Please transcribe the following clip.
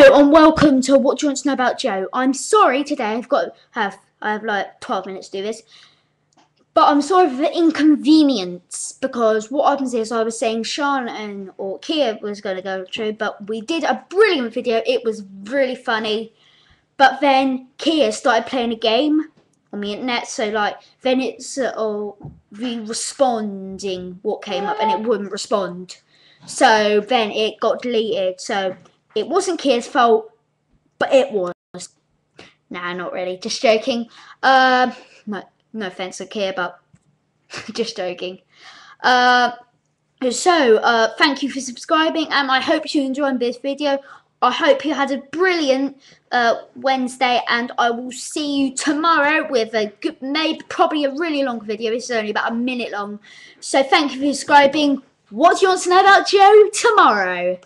Hello and welcome to What Do You Want to Know About Joe. I'm sorry today I've got have I have like 12 minutes to do this. But I'm sorry for the inconvenience because what happens is I was saying Sean and or Kia was going to go through, but we did a brilliant video. It was really funny. But then Kia started playing a game on the internet, so like then it's uh, oh, re responding what came up and it wouldn't respond. So then it got deleted. So it wasn't Kia's fault, but it was. Nah, not really. Just joking. Um, no, no offense to Kia, but just joking. Uh, so, uh, thank you for subscribing, and I hope you enjoyed this video. I hope you had a brilliant uh, Wednesday, and I will see you tomorrow with a good, maybe probably a really long video. It's only about a minute long. So, thank you for subscribing. What do you want to know about Joe tomorrow?